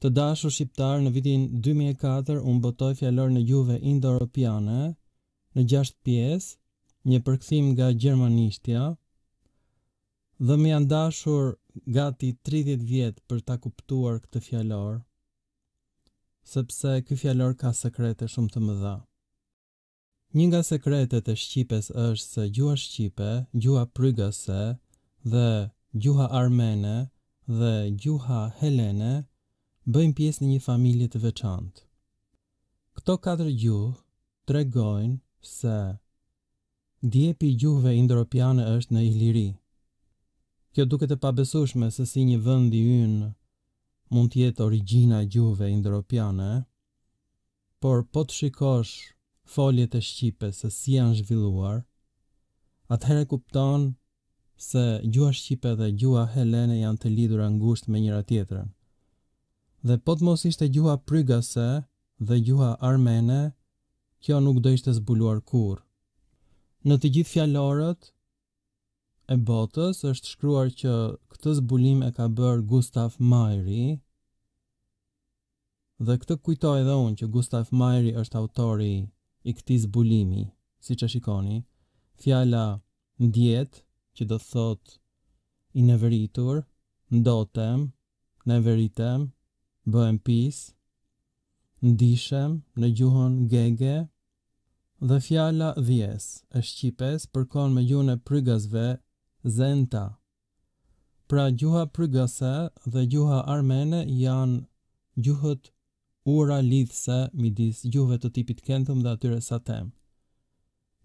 Të dashur shqiptarë në vitin dy mijë e katër unë botoj fjalorin e gjuhëve indoeuropiane në gjashtë pjesë një përkthim nga gjermanishtja dhe më janë dashur gati tridhjetë vjet për ta kuptuar këtë fjalor sepse ky fjalor ka sekrete shumë të mëdha. Një nga sekretet e shqipes është se gjuha shqipe, gjuha prygase dhe gjuha armene dhe gjuha helene bëjnë pjesë në një familje të veçantë. Këto katër gjuhë tregojnë se djepi i gjuhëve indoeuropiane është në Iliri. Kjo duket e pabesueshme se si një vend i ynë mund të jetë origjina e gjuhëve indoeuropiane, por po të shikosh foljet e shqipes se si janë zhvilluar, atëherë kupton se gjuha shqipe dhe gjuha helene janë të lidhura ngushtë me njëra tjetrën. Dhe po të mos ishte gjuha prygase dhe gjuha armene, kjo nuk do ishte zbuluar kurrë. Në të gjithë fjalorët e botës është shkruar që këtë zbulim e ka bërë Gustav Majeri, Dhe këtë kujtoja edhe unë që Gustav Majeri është autori i këtij zbulimi, siç e shikoni, fjala ndjetë, që do të thotë i neveritur, ndotem, neveritem, bëhem pis, ndishem në gjuhën gege, dhe fjala dhjes, e shqipes, përkon me gjuhën e prygasve zenta, Pra gjuha prygase dhe gjuha armene janë gjuhët ura lidhëse midis gjuhëve të tipit kentum dhe atyre satem.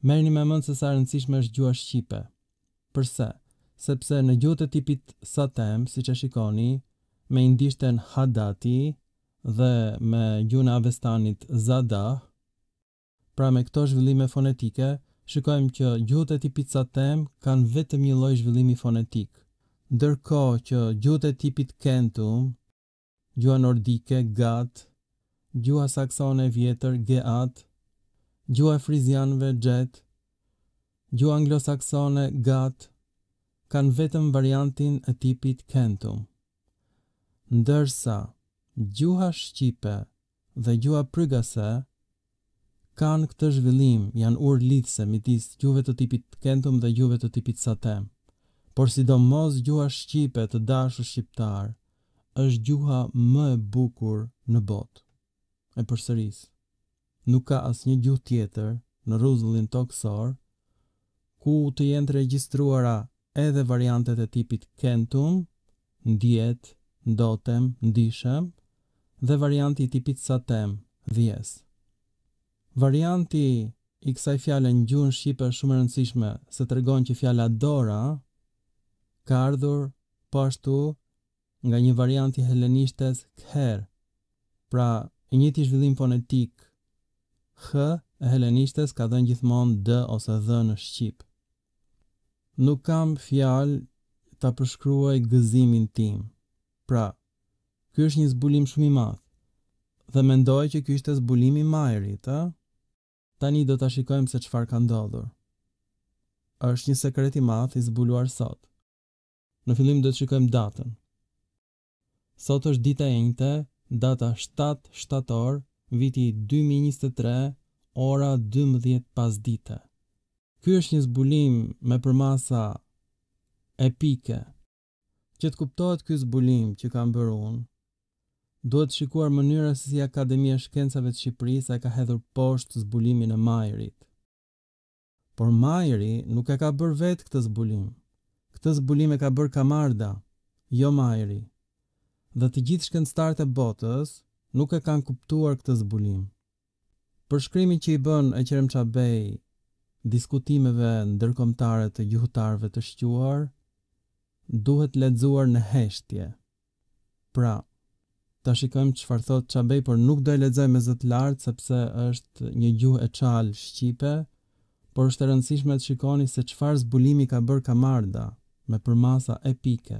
Merrni me mend se sa e rëndësishme është gjuha shqipe. Përse? Sepse në gjuhët e tipit satem, siç e shikoni, me indishten hadati dhe me gjuhën e avestanit zadah, Pra me këto zhvillime fonetike, shikojmë që gjuhët e tipit satem kanë vetëm një lloj zhvillimi fonetik, ndërkohë që gjuhët e tipit kentum, gjuha nordike, gat, gjuha saksone e vjetër, geat, gjuha e frizianëve, xhet, gjuha anglosaksone, gat, kanë vetëm variantin e tipit kentum. Ndërsa, gjuha shqipe dhe gjuha prygase kanë këtë zhvillim, janë urë lidhëse midis gjuhëve të tipit kentum dhe gjuhëve të tipit satem. Por sidomos gjuha shqipe të dashur shqiptarë është gjuha më e bukur në botë. E përsëris, nuk ka asnjë gjuhë tjetër në rruzullin tokësor ku të jenë të regjistruara edhe variantet e tipit kentum ndiet, ndotem, ndishem, dhe varianti i tipit satem, dhies. Varianti i kësaj fjale në gjuhën shqipe është shumë e rëndësishme se tregon që fjala dora ka ardhur po ashtu nga një variant i helenishtes kher, pra i njëjti zhvillim fonetik, h e helenishtes ka dhënë gjithmonë d ose dh në shqip. Nuk kam fjalë ta përshkruaj gëzimin tim. Pra, ky është një zbulim shumë i madh. Dhe mendoj që ky ishte zbulimi i Majrit, ë? Tani do ta shikojmë se çfarë ka ndodhur. Është një sekret i madh i zbuluar sot. Në fillim do të shikojmë datën. Sot është dita e enjte, data shtatë shtator, viti dy mijë e njëzet e tre, ora dymbëdhjetë pasdite. Ky është një zbulim me përmasa epike. Që të kuptohet ky zbulim që kam bërë unë, duhet të shikuar mënyra se si Akademia e Shkencave të Shqipërisë e ka hedhur poshtë zbulimin e Majrit. por Majri nuk e ka bërë vetë këtë zbulim. Këtë zbulim e ka bërë Kamarda, jo Majri. Dhe të gjithë shkencëtarët e botës nuk e kanë kuptuar këtë zbulim. Përshkrimin që i bën Eqrem Çabej diskutimeve ndërkombëtare të gjuhëtarëve të shquar duhet lexuar në heshtje. Pra ta shikojmë çfarë thotë Çabej por nuk do e lexoj me zë të lartë sepse është një gjuhë e çalë shqipe por është e rëndësishme të shikoni se çfarë zbulimi ka bërë Kamarda me përmasa epike.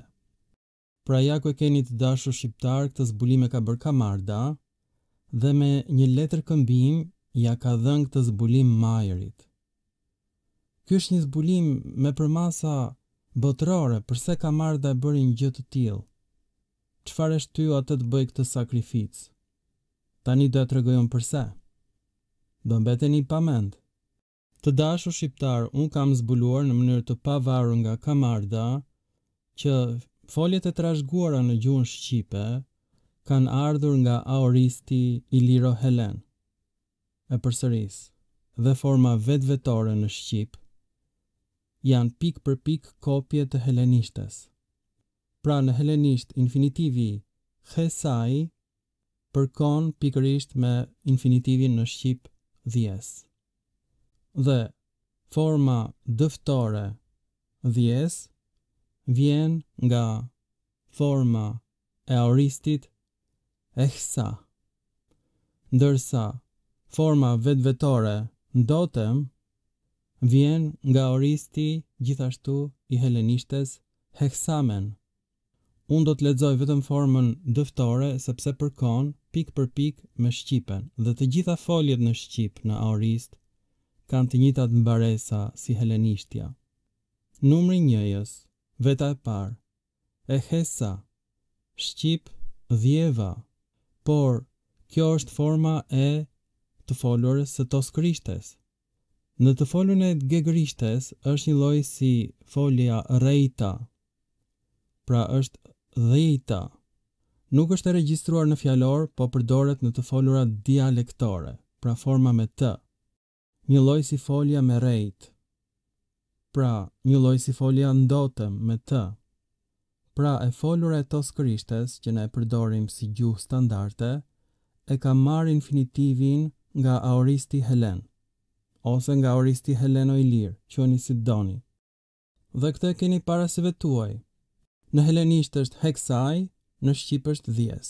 Pra ja ku e keni të dashur shqiptarë këtë zbulim e ka bërë Kamarda dhe me një letërkëmbim ia ka dhënë këtë zbulim Majrit. Ky është një zbulim me përmasa botërore përse Kamarda e bëri një gjë të tillë. Çfarë e shtyu atë të bëjë këtë sakrificë? Tani do e tregoj unë përse. Do mbeteni pa mend. Të dashur shqiptarë, unë kam zbuluar në mënyrë të pavarur nga Kamarda që foljet e trashëguara në gjuhën shqipe kanë ardhur nga aoristi iliro-helen. e përsëris dhe format vetvetore në shqip janë pikë për pikë kopje të helenishtes. Pra në helenisht infinitivi khesai përkon pikërisht me infinitivin në shqip dhies. Dhe forma dëftore dhies vjen nga forma e aoristit ehsa, ndërsa forma vetvetore ndotem vjen nga aoristi gjithashtu i helenishtes hexamen. Unë do të lexoj vetëm formën dëftore sepse përkon pikë për pikë me shqipen dhe të gjitha foljet në shqip në aorist kanë të njëjtat mbaresa si helenishtja. Numri njëjës, veta e parë, e hesa, shqip dhjeva, por kjo është forma e të folurës së toskërishtes. Në të folurën e gegërishtes është njëlloj si folja rrejta, pra është dhjeta. Nuk është e regjistruar në fjalor, po përdoret në të folura dialektore, pra forma me të. Njëlloj si folja me rrejtë. Pra, njëlloj si folja ndotem me të. Pra, e folura e toskërishtes që ne e përdorim si gjuhë standarte, e ka marrë infinitivin nga aoristi helen, ose nga aoristi heleno-ilir, quajeni si doni. Dhe këtë e keni para syve tuaj. Në helenisht është heksai, në shqip është dhjes.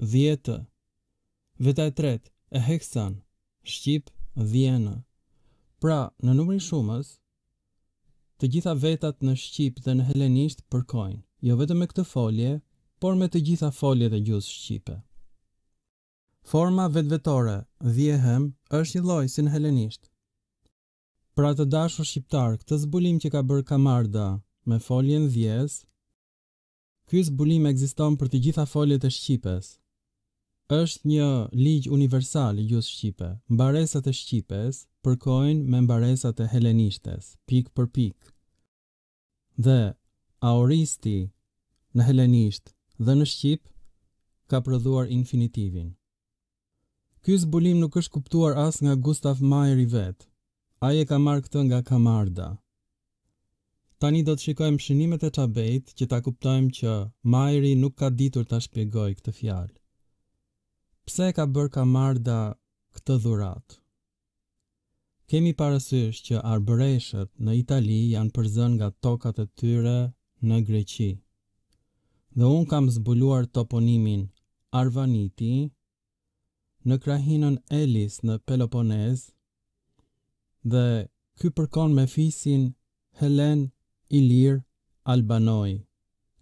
dhjetë, veta e tretë e heksan, shqip, dhjenë. Pra, në numrin shumës, të gjitha vetat në shqip dhe në helenisht përkojnë, jo vetëm me këtë folje, por me të gjitha foljet e gjuhës shqipe. Forma vetvetore, dhjehem, është njëlloj si në helenisht. Pra të dashur shqiptarë, këtë zbulim që ka bërë Kamarda me foljen dhjes, Ky zbulim ekziston për të gjitha foljet e shqipes. Është një ligj universal i gjuhës shqipe. Mbaresat e shqipes përkojnë me mbaresat e helenishtes, pikë për pikë. Dhe aoristi në helenisht dhe në shqip ka prodhuar infinitivin. Ky zbulim nuk është kuptuar as nga Gustav Mayeri vetë. Ai e ka marrë këtë nga Camarda. Tani do të shikojmë shënimet e Çabejt që ta kuptojmë që Mayeri nuk ka ditur ta shpjegojë këtë fjalë. Pse e ka bërë Camarda këtë dhuratë? Kemi parasysh që arbëreshët në Itali janë përzënë nga tokat e tyre në Greqi. Dhe unë kam zbuluar toponimin Arvaniti në krahinën Elis në Peloponez dhe ky përkon me fisin helen ilir Albanoi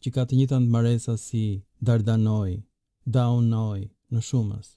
që ka të njëjtën mbaresë si Dardanoi, Daunoi në shumës.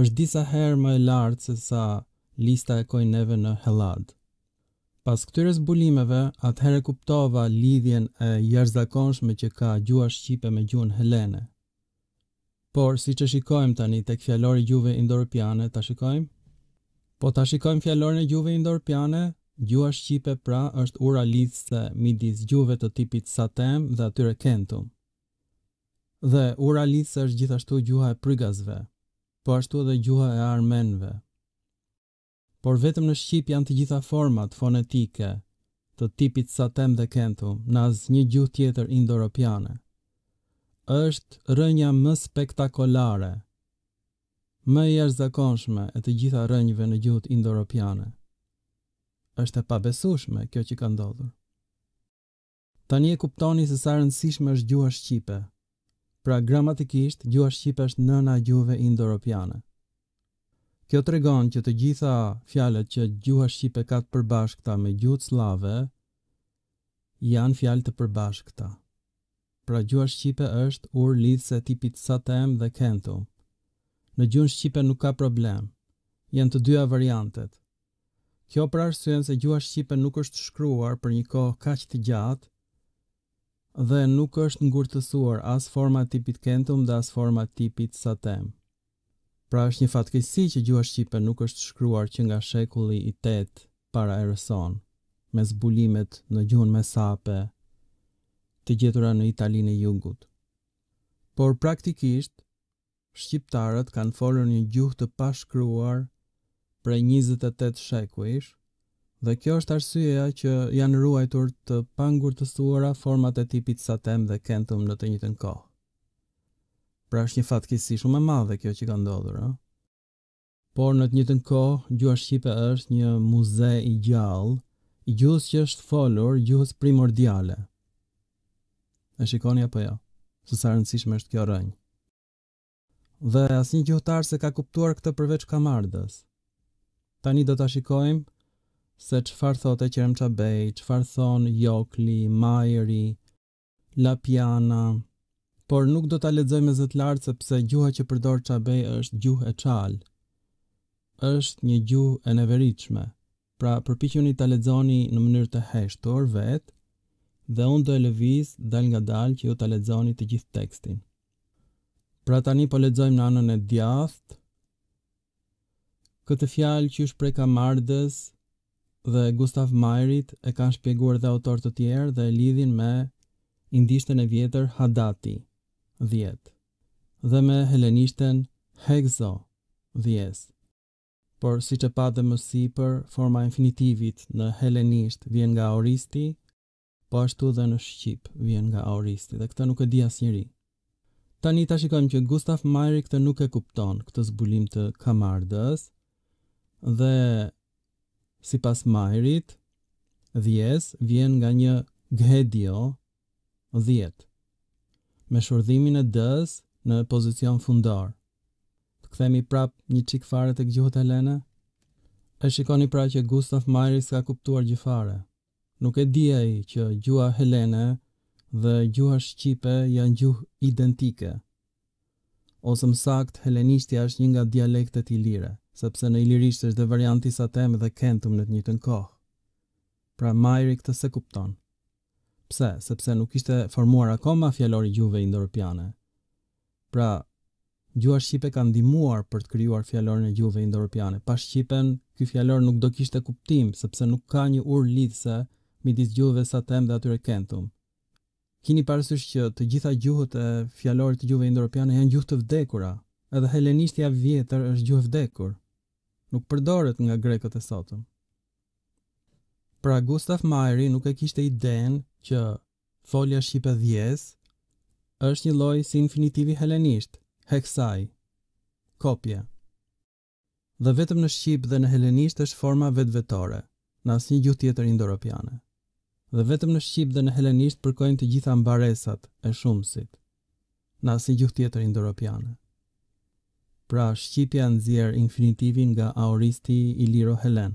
është disa herë më e lartë se sa lista e koineve në Hellad. Pas këtyre zbulimeve, atëherë e kuptova lidhjen e jashtëzakonshme që ka gjuha shqipe me gjuhën helene. Por, siç e shikojmë tani tek Fjalori i Gjuhëve Indoeuropiane, ta shikojmë? Po ta shikojmë Fjalorin e Gjuhëve Indoeuropiane, gjuha shqipe pra është ura lidhëse midis gjuhëve të tipit Satem dhe atyre Kentum. Dhe ura lidhëse është gjithashtu gjuha e prygasve, po ashtu edhe gjuha e armenëve. Por vetëm në shqip janë të gjitha format fonetike të tipit satem dhe kentum, në asnjë gjuhë tjetër indoeuropiane. Është rrënja më spektakolare, më e jashtëzakonshme e të gjitha rrënjëve në gjuhët indoeuropiane. Është e pabesueshme kjo që ka ndodhur. Tani e kuptoni se sa rëndësishme është gjuha shqipe. Pra, gramatikisht, gjuha shqipe është nëna e gjuhëve indoeuropiane. Kjo tregon që të gjitha fjalët që gjuha shqipe ka të përbashkëta me gjuhët sllave janë fjalë të përbashkëta. Pra, gjuha shqipe është urë lidhëse tipit satem dhe kentum. Në gjuhën shqipe nuk ka problem. Janë të dyja variantet. Kjo për arsyen se gjuha shqipe nuk është shkruar për një kohë kaq të gjatë dhe nuk është ngurtësuar as forma tipit kentum dhe as forma tipit satem. Pra është një fatkeqësi që gjuha shqipe nuk është shkruar që nga shekulli i tetë para erës sonë, me zbulimet në gjuhën mesape të gjetura në Italinë e Jugut. Por praktikisht, Shqiptarët kanë folur një gjuhë të pashkruar prej njëzet e tetë shekujsh dhe kjo është arsyeja që janë ruajtur të pangurtësuara format e tipit satem dhe kentum në të njëjtën kohë. Pra është një fatkeqësi shumë e madhe kjo që ka ndodhur, ëh. Por në të njëjtën kohë, gjuha shqipe është një muze i gjallë i gjuhës që është folur, gjuhës primordiale. E shikoni apo jo, se sa e rëndësishme është kjo rrënjë? Dhe asnjë gjuhëtar s'e ka kuptuar këtë përveç Kamardës. Tani do ta shikojmë se çfarë thotë Eqrem Çabej, çfarë thonë Jokli, Majeri, La Piana. Por nuk do ta lexoj me zë të lartë sepse gjuha që përdor Çabej është gjuhë e çalë. Është një gjuhë e neveritshme. Pra përpiquni ta lexoni në mënyrë të heshtur vetë dhe unë do e lëviz dalngadalë që ju ta lexoni të gjithë tekstin. Pra tani po lexojmë në anën e djathtë Këtë fjalë qysh prej Kamardës dhe Gustav Majrit e kanë shpjeguar dhe autorë të tjerë dhe e lidhin me indishten e vjetër Hadati, dhjet, dhe me helenishten Hezo, dhjes. Por, siç e patë dhe më sipër, forma e infinitivit në helenisht vjen nga aoristi, Po ashtu dhe në shqip vjen nga aoristi dhe këtë nuk e di asnjëri. Tani ta shikojmë që Gustav Majri këtë nuk e kupton këtë zbulim të Kamardës dhe sipas Majrit dhjes vjen nga një ghedio dhjet me shurdhimin e dës në pozicion fundor. Të kthehemi prap një çik fare tek gjuhët helene? E shikoni pra që Gustav Majri s'ka kuptuar gjë fare. Nuk e di ai që gjuha helene dhe gjuha shqipe janë gjuhë identike. Ose më saktë, helenishtja është një nga dialektet ilire, sepse në ilirisht është dhe varianti satem dhe kentum në të njëjtën kohë. Pra Majri këtë s'e kupton. Pse? Sepse nuk ishte formuar akoma fjalori i gjuhëve indoeuropiane. Pra, Gjuha shqipe ka ndihmuar për të krijuar fjalorin e gjuhëve indoeuropiane. Pa shqipen, ky fjalor nuk do kishte kuptim, sepse nuk ka një urë lidhëse midis gjuhëve satem dhe atyre kentum. Kini parasysh që të gjitha gjuhët e fjalorit të gjuhëve indoeuropiane janë gjuhë të vdekura. Edhe helenishtja e vjetër është gjuhë e vdekur. Nuk përdoret nga grekët e sotëm. Pra Gustav Majri nuk e kishte idenë që Folja shqipe dhjes është një lloj si infinitivi helenisht, heksai. Kopje. Dhe vetëm në shqip dhe në helenisht është forma vetvetore, në asnjë gjuhë tjetër indoeuropiane. Dhe vetëm në shqip dhe në helenisht përkojnë të gjitha mbaresat e shumësit, në asnjë gjuhë tjetër indoeuropiane. Pra, shqipja nxjerr infinitivin nga aoristi iliro-helen.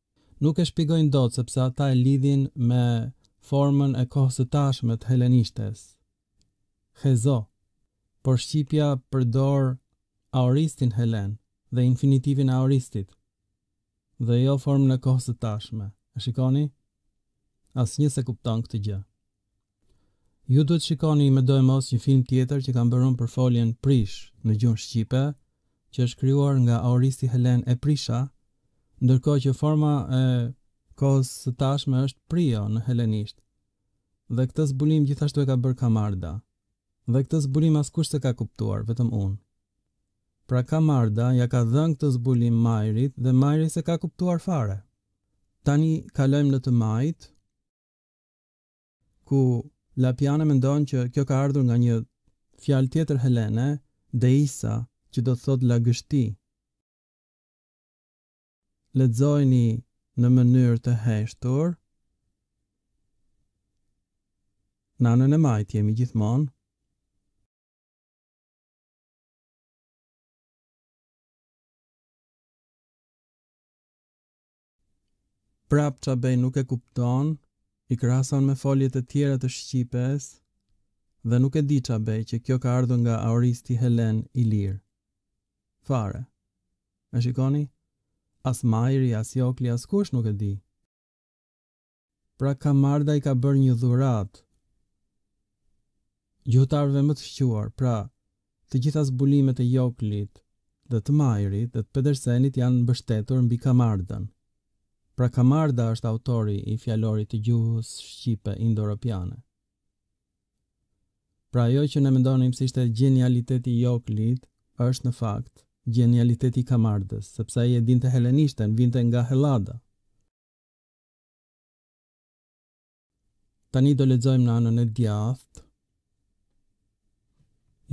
Nuk e shpjegojnë dot sepse ata e lidhin me formën e kohës së tashme të helenishtes, Hezo, por shqipja përdor aoristin helen dhe infinitivin e aoristit dhe jo formën e kohës së tashme. E shikoni? Asnjë s'e kupton këtë gjë. Ju duhet të shikoni medoemos një film tjetër që kam bërë unë për foljen Prish në gjuhën shqipe, që është krijuar nga aoristi helen eprisha, ndërkohë që forma e kohës së tashme është Prio në helenisht. Dhe këtë zbulim gjithashtu e ka bërë Kamarda. Dhe këtë zbulim askush s'e ka kuptuar, vetëm unë. Pra Kamarda ia ka dhënë këtë zbulim Majrit dhe Majri s'e ka kuptuar fare. Tani kalojmë në të majtë. ku Lapiana mendon që kjo ka ardhur nga një fjalë tjetër helene, deisa, që do të thotë lagështi. Lexojeni në mënyrë të heshtur. Në anën e majtë jemi gjithmonë. Prap Çabej nuk e kupton, i krahason me foljet e tjera të shqipes dhe nuk e di Çabej që kjo ka ardhur nga aoristi helen i lirë. Fare. E shikoni? As Majri, as Jokli, askush nuk e di. Pra Kamarda i ka bërë një dhuratë gjuhëtarëve më të shquar, pra të gjitha zbulimet e Joklit dhe të Majrit dhe të Pedersenit janë mbështetur mbi Kamardën. Pra Kamarda është autori i fjalorit të gjuhës shqipe indoevropiane. Pra ajo që ne mendonim se ishte gjenialiteti i Joklit është në fakt gjenialiteti i Kamardës, sepse ai e dinte helenishten, vinte nga Hellada. Tani do lexojmë në anën e djathtë.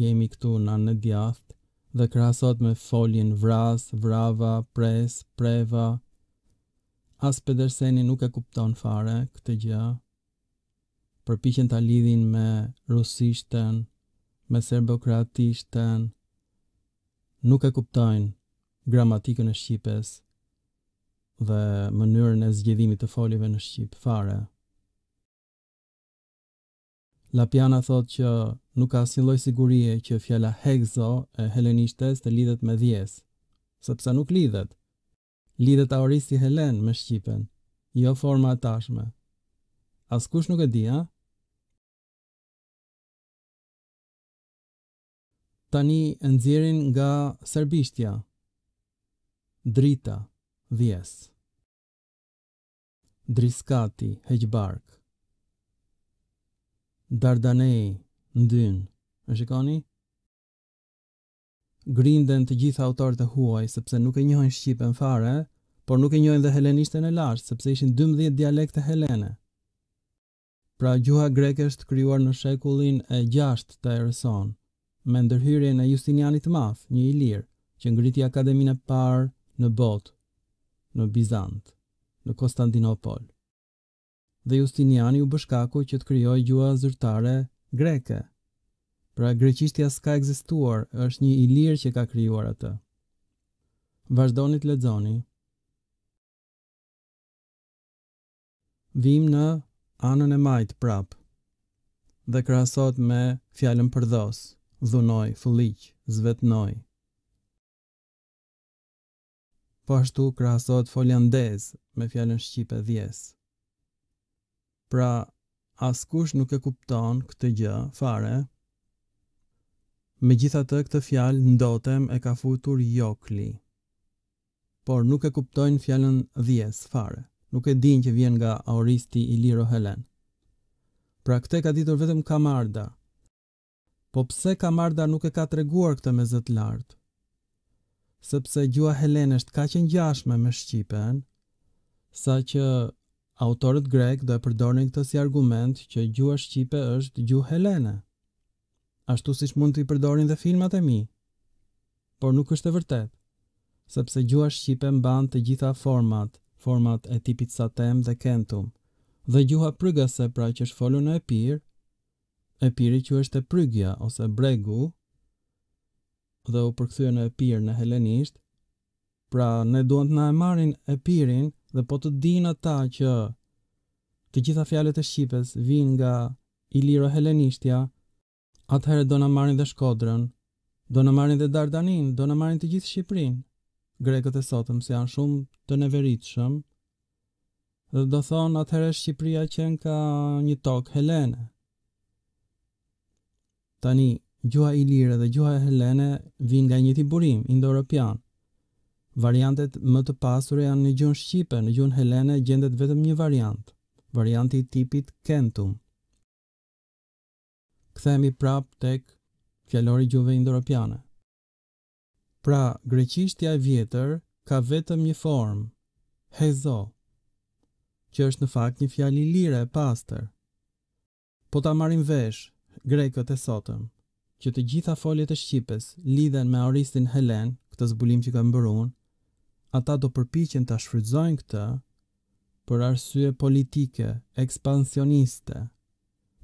Jemi këtu në anën e djathtë dhe krahasohet me foljen vras, vrava, pres, preva. As Pederseni nuk e kupton fare këtë gjë. Përpiqen ta lidhin me rusishten, me serbokroatishten. Nuk e kuptojnë gramatikën e shqipes. dhe mënyrën e zgjedhimit të foljeve në shqip fare. Lapiana thotë që nuk ka asnjë lloj sigurie që fjala hezo e helenishtes të lidhet me dhjes, sepse nuk lidhet. Lidhet aoristi helen me shqipen, jo forma e tashme. Askush nuk e di, a? Tani e nxjerrin nga serbishtja drita dhjes driskati heq bark dardanei ndyn e shikoni Grinden të gjithë autorët e huaj sepse nuk e njohin shqipen fare por nuk e njohin dhe helenishten e lashtë sepse ishin dymbëdhjetë dialekte helene Pra gjuha greke është krijuar në shekullin e gjashtë të erës sonë, me ndërhyrjen e Justinianit të Madh, një ilir, që ngriti akademinë e parë në botë në Bizant, në Konstantinopol. Dhe Justiniani u bë shkaku që të krijohej gjuha zyrtare greke. Pra greqishtja s'ka ekzistuar, është një ilir që ka krijuar atë. Vazhdoni të lexoni. Vijmë në anën e majtë prapë dhe krahasohet me fjalën përdhos, dhunoj, fëlliq, zvetënoj. Po ashtu krahasohet folja ndez me fjalën shqipe dhjes. Pra, askush nuk e kupton këtë gjë fare. Megjithatë këtë fjalë ndotem e ka futur Jokli. por nuk e kuptojnë fjalën dhjes fare, nuk e dinë që vjen nga aoristi iliro-helen. Pra këtë e ka ditur vetëm Kamarda. Po pse Kamarda nuk e ka treguar këtë me zë të lartë? Sepse gjuha helenë është kaq e ngjashme me shqipen, sa që autorët grekë do e përdornin këtë si argument që gjuha shqipe është gjuhë helene. ashtu siç mund t'i përdorin dhe filmat e mi. Por nuk është e vërtetë, sepse gjuha shqipe mban të gjitha format, format e tipit satem dhe kentum, dhe gjuha prygase pra që është folur në Epir, Epiri quheshte Prygja ose Bregu dhe u përkthye në Epir në helenisht, Pra ne duan të na e marrin Epirin dhe po të dinë ata që të gjitha fjalët e shqipes vijnë nga iliro-helenishtja, atëherë do na marrin dhe Shkodrën, do na marrin dhe Dardaninë, do na marrin të gjithë Shqipërinë, grekët e sotëm se janë shumë të neveritshëm dhe do thonë atëherë Shqipëria qenka një tokë helene. Tani, gjuha ilire dhe gjuha helene vijnë nga i njëjti burim, indoeuropian. Variantet më të pasura janë në gjuhën shqipe, në gjuhën helene gjendet vetëm një variant, varianti i tipit kentum. Kthehemi prapë tek Fjalori i Gjuhëve Indoeuropiane. Pra, greqishtja e vjetër ka vetëm një formë, hezo, që është në fakt një fjalë ilire e pastër. Po ta marrin vesh grekët e sotëm që të gjitha foljet e shqipes lidhen me aoristin helen, këtë zbulim që kam bërë unë, ata do përpiqen ta shfrytëzojnë këtë për arsye politike, ekspansioniste.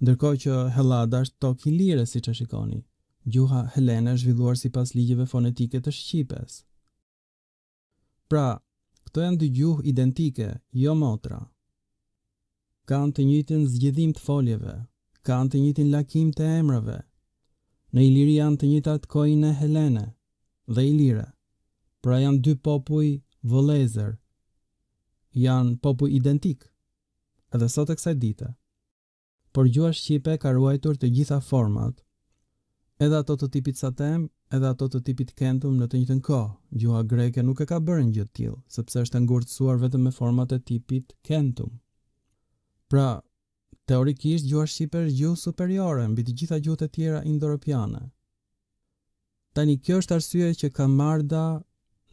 Ndërkohë që Hellada është tokë ilire siç e shikoni, gjuha helene është zhvilluar sipas ligjeve fonetike të shqipes. Pra, këto janë dy gjuhë identike, jo motra. Kanë të njëjtin zgjedhim të foljeve, kanë të njëjtin lakim të emrave. Në iliri janë të njëjtat koine helene dhe ilire. Pra janë dy popuj vëllezër. Janë popuj identikë. Edhe sot e kësaj dite. por gjuha shqipe ka ruajtur të gjitha format. Edhe ato të tipit satem, edhe ato të tipit kentum në të njëjtën kohë. Gjuha greke nuk e ka bërë një gjë të tillë, sepse është e ngurtësuar vetëm me format e tipit kentum. Pra, teorikisht gjuha shqipe është gjuhë superiore mbi të gjitha gjuhët e tjera indoeuropiane. Tani kjo është arsyeja që Kamarda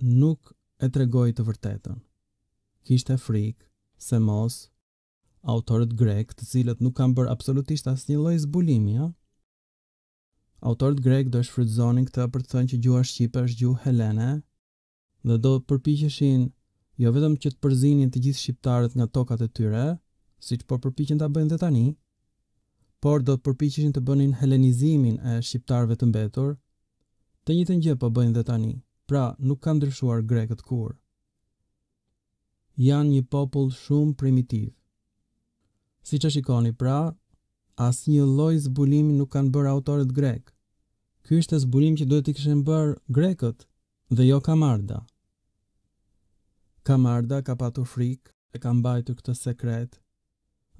nuk e tregoi të vërtetën. Kishte frikë se mos. autorët grekë, të cilët nuk kanë bërë absolutisht asnjë lloj zbulimi, ëh? Autorët grekë do shfrytëzonin këtë për të thënë që gjuha shqipe është gjuhë helene dhe do përpiqeshin jo vetëm që të përzinin të gjithë shqiptarët nga tokat e tyre, siç po përpiqen ta bëjnë dhe tani, por do të përpiqeshin të bënin helenizimin e shqiptarëve të mbetur. Të njëjtën gjë po bëjnë dhe tani. Pra, nuk kanë ndryshuar grekët kurrë. janë një popull shumë primitiv. Siç e shikoni pra, asnjë lloj zbulimi nuk kanë bërë autorët grekë. Ky ishte zbulim që duhet ta kishin bërë grekët dhe jo Kamarda. Kamarda ka patur frikë, e ka mbajtur këtë sekret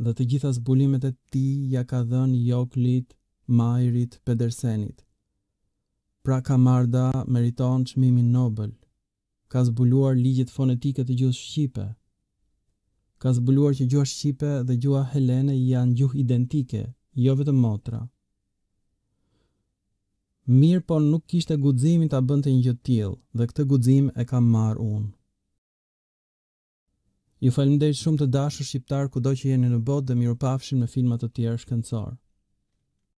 dhe të gjitha zbulimet e tij ia ka dhënë Joklit, Majrit, Pedersenit. Pra Kamarda meriton çmimin Nobel. Ka zbuluar ligjet fonetike të gjuhës shqipe. Ka zbuluar që gjuha shqipe dhe gjuha helene janë gjuhë identike, jo vetëm motra. Mirëpo nuk kishte guximin ta bënte një gjë të tillë dhe këtë guxim e kam marrë unë. Ju faleminderit shumë të dashur shqiptarë kudo që jeni në botë dhe mirupafshim në filma të tjerë shkencorë.